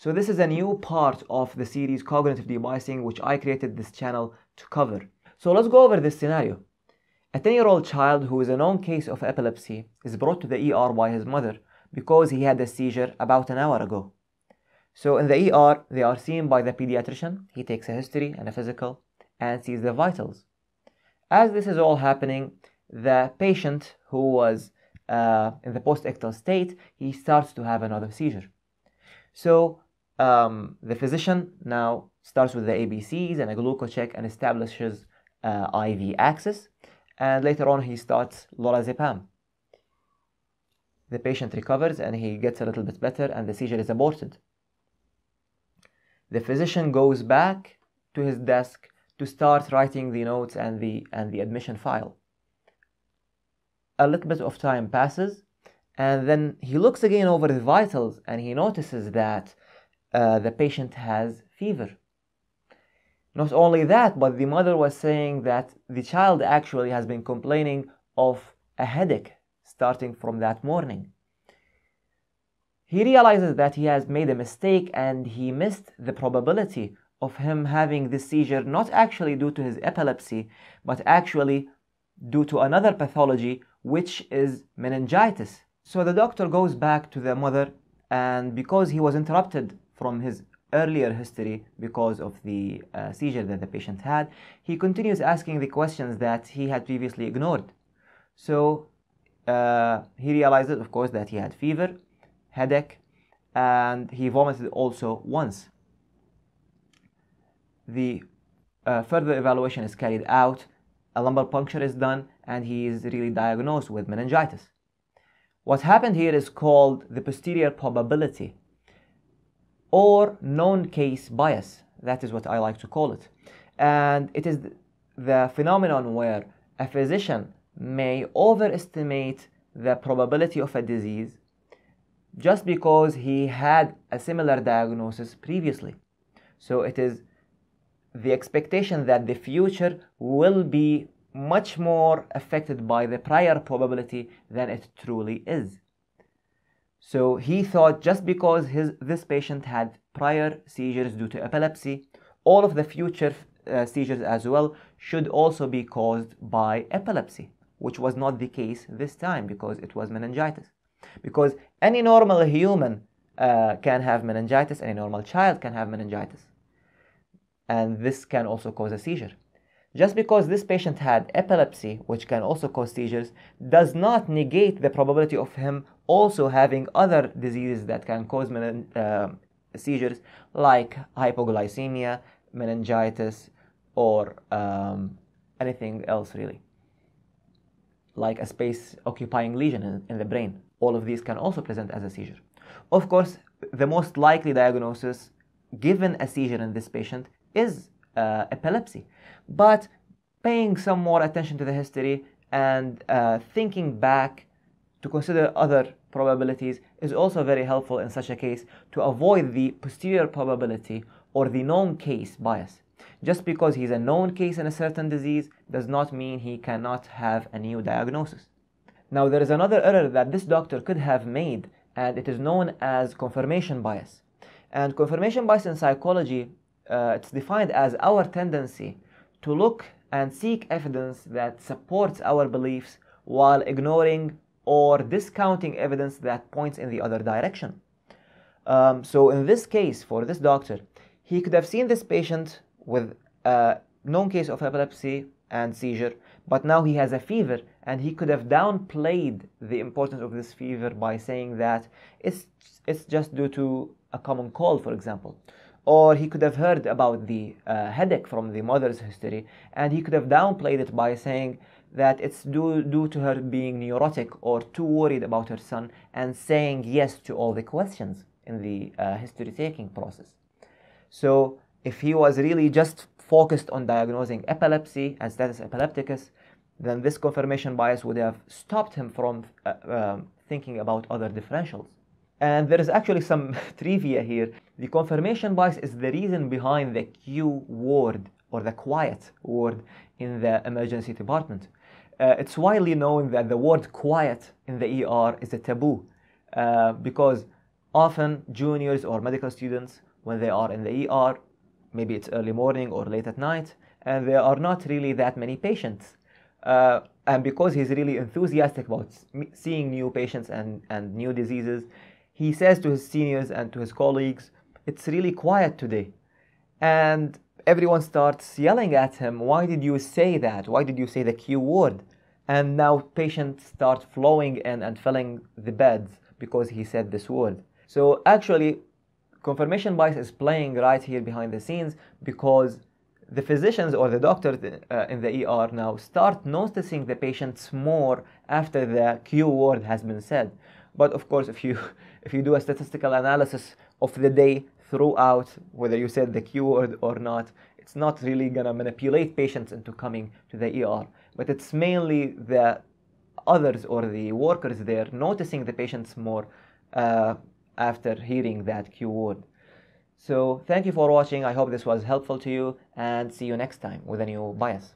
So this is a new part of the series Cognitive Debiasing which I created this channel to cover. So let's go over this scenario. A 10-year-old child who is a known case of epilepsy is brought to the ER by his mother because he had a seizure about an hour ago. So in the ER, they are seen by the pediatrician. He takes a history and a physical and sees the vitals. As this is all happening, the patient who was uh, in the post-ictal state, he starts to have another seizure. So um, the physician now starts with the ABCs and a glucose check and establishes uh, IV access. And later on, he starts lorazepam. The patient recovers and he gets a little bit better and the seizure is aborted. The physician goes back to his desk to start writing the notes and the, and the admission file. A little bit of time passes and then he looks again over the vitals and he notices that uh, the patient has fever. Not only that, but the mother was saying that the child actually has been complaining of a headache starting from that morning. He realizes that he has made a mistake and he missed the probability of him having this seizure not actually due to his epilepsy, but actually due to another pathology, which is meningitis. So the doctor goes back to the mother, and because he was interrupted from his earlier history because of the uh, seizure that the patient had, he continues asking the questions that he had previously ignored. So uh, he realizes, of course, that he had fever, headache, and he vomited also once. The uh, further evaluation is carried out, a lumbar puncture is done, and he is really diagnosed with meningitis. What happened here is called the posterior probability or known case bias. That is what I like to call it. And it is the phenomenon where a physician may overestimate the probability of a disease just because he had a similar diagnosis previously. So it is the expectation that the future will be much more affected by the prior probability than it truly is. So he thought just because his, this patient had prior seizures due to epilepsy, all of the future uh, seizures as well should also be caused by epilepsy, which was not the case this time because it was meningitis. Because any normal human uh, can have meningitis, any normal child can have meningitis. And this can also cause a seizure. Just because this patient had epilepsy, which can also cause seizures, does not negate the probability of him also having other diseases that can cause uh, seizures like hypoglycemia, meningitis, or um, anything else really, like a space occupying lesion in, in the brain. All of these can also present as a seizure. Of course, the most likely diagnosis given a seizure in this patient is uh, epilepsy. But paying some more attention to the history and uh, thinking back to consider other probabilities is also very helpful in such a case to avoid the posterior probability or the known case bias. Just because he's a known case in a certain disease does not mean he cannot have a new diagnosis. Now there is another error that this doctor could have made and it is known as confirmation bias. And confirmation bias in psychology, uh, it's defined as our tendency to look and seek evidence that supports our beliefs while ignoring or discounting evidence that points in the other direction. Um, so in this case, for this doctor, he could have seen this patient with a known case of epilepsy and seizure, but now he has a fever, and he could have downplayed the importance of this fever by saying that it's, it's just due to a common cold, for example. Or he could have heard about the uh, headache from the mother's history, and he could have downplayed it by saying, that it's due, due to her being neurotic or too worried about her son and saying yes to all the questions in the uh, history taking process. So, if he was really just focused on diagnosing epilepsy and status epilepticus, then this confirmation bias would have stopped him from uh, uh, thinking about other differentials. And there is actually some trivia here. The confirmation bias is the reason behind the Q word or the quiet word in the emergency department. Uh, it's widely known that the word quiet in the ER is a taboo uh, because often juniors or medical students, when they are in the ER, maybe it's early morning or late at night, and there are not really that many patients. Uh, and because he's really enthusiastic about seeing new patients and, and new diseases, he says to his seniors and to his colleagues, It's really quiet today. And everyone starts yelling at him, Why did you say that? Why did you say the Q word? And now patients start flowing in and filling the beds because he said this word. So actually, confirmation bias is playing right here behind the scenes because the physicians or the doctors uh, in the ER now start noticing the patients more after the Q word has been said. But of course, if you if you do a statistical analysis of the day throughout, whether you said the Q word or not, it's not really gonna manipulate patients into coming to the ER. But it's mainly the others or the workers there noticing the patients more uh, after hearing that Q word. So thank you for watching. I hope this was helpful to you and see you next time with a new bias.